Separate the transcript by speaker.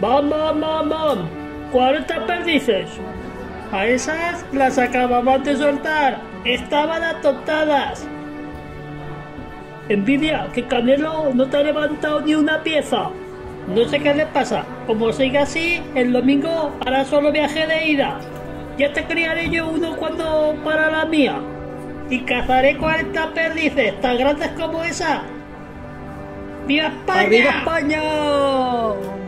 Speaker 1: ¡Vamos, vamos! ¡40 perdices! A esas las acabamos de soltar. Estaban atotadas. Envidia, que Canelo no te ha levantado ni una pieza. No sé qué le pasa. Como siga así, el domingo hará solo viaje de ida. Ya te criaré yo uno cuando para la mía. Y cazaré 40 perdices tan grandes como esa ¡Viva España!
Speaker 2: ¡Arriba España!